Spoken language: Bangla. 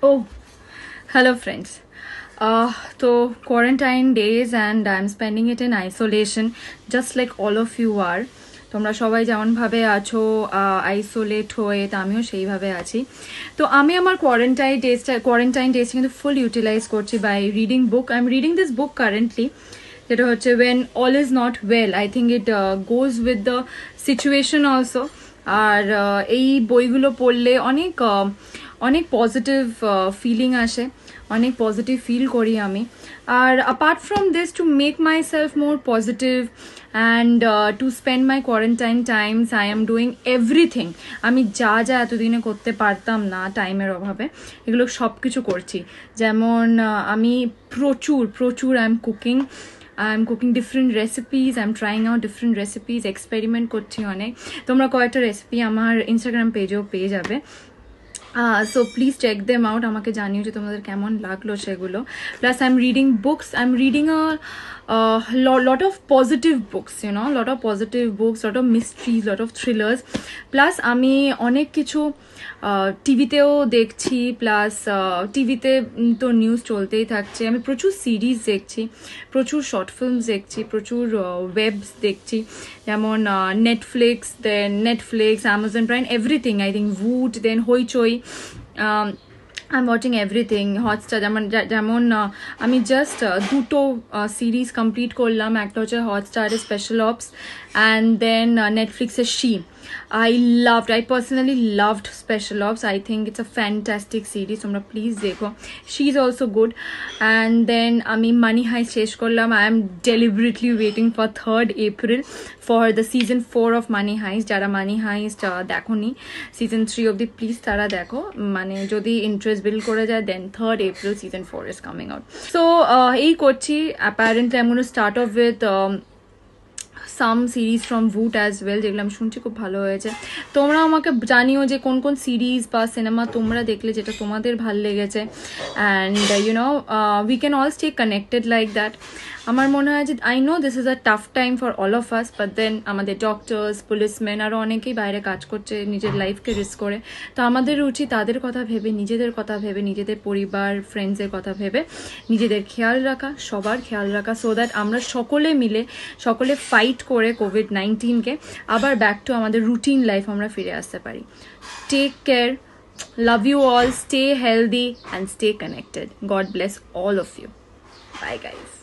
Oh, hello, friends. Uh, so, quarantine days, and I'm spending it in isolation, just like all of you are. তোমরা সবাই যেমনভাবে আছো আইসোলেট হয়ে তা আমিও সেইভাবে আছি তো আমি আমার কোয়ারেন্টাইন ডেজটা কোয়ারেন্টাইন ডেজটা কিন্তু ফুল ইউটিলাইজ করছি by reading book I am reading this book currently যেটা হচ্ছে when all is not well I think it goes with the situation also R uh, এই বইগুলো পড়লে অনেক uh, অনেক পজিটিভ ফিলিং আসে, অনেক পজিটিভ ফিল করি আমি। আর apart from this to make my self more positive and to spend my quarantine times I am doing everything আমি যা যা এতদিনে করতে পারতাম না টাইমের অভাবে, এগুলো সব কিছু করছি। যেমন আমি প্রচুর প্রচুর I am cooking I am cooking different recipes I am trying out different recipes experiment করছি অনেক। তোমরা কয়েকটা রেসিপি আমার ইনস্টাগ্রাম পেজেও পেয়ে যাবে। So please check them out আমাকে জানিও যে তোমাদের কেমন লাগল সেগুলো। Plus I am reading books I am reading a lot of positive books you know lot of positive books lot of mysteries lot of thrillers plus আমি অনেক কিছু টিভিতেও দেখছি প্লাস টিভিতে তো নিউজ চলতেই থাকছে। আমি প্রচুর সিরিজ দেখছি, প্রচুর শর্ট ফিল্মস দেখছি, প্রচুর ওয়েবস দেখছি। যেমন Netflix then Netflix Amazon Prime everything I think Voot then Hoichoi I am watching everything Hotstar যেমন যেমন আমি জাস্ট দুটো সিরিজ কমপ্লিট করলাম। একটা হচ্ছে হটস্টারের special ops and then নেটফ্লিক্সের she I loved, I personally loved Special Ops. I think it's a fantastic series. তোমরা প্লিজ দেখো। She is also good and then আমি মানি হাইস্ট শেষ করলাম। I am deliberately waiting for third April for the season four of Money Heist যারা মানি হাইস্ট দেখোনি সিজন থ্রি অব্দি প্লিজ তারা দেখো। মানে যদি ইন্টারেস্ট বিল্ড করে যায় then third April season four is coming out so এই করছি। অ্যাপারেন্টলি আমি start off with some series from Voot as well যেগুলো আমি শুনছি, খুব ভালো হয়েছে। তোমরা আমাকে জানিও যে কোন কোন সিরিজ বা সিনেমা তোমরা দেখলে যেটা তোমাদের ভালো লেগেছে। And you know we can all stay connected like that আমার মনে হয় যে I know this is a tough time for all of us but then আমাদের ডক্টর্স পুলিশম্যান আরও অনেকেই বাইরে কাজ করছে, নিজের লাইফকে রিস্ক করে। তো আমাদের উচিত তাদের কথা ভেবে, নিজেদের কথা ভেবে, নিজেদের পরিবার ফ্রেন্ডসের কথা ভেবে, নিজেদের খেয়াল রাখা, সবার খেয়াল রাখা সো দ্যাট আমরা সকলে মিলে, সকলে ফাইট করে কোভিড নাইন্টিনকে আবার ব্যাক টু আমাদের রুটিন লাইফ আমরা ফিরে আসতে পারি। Take care love you all stay healthy and stay connected God bless all of you bye guys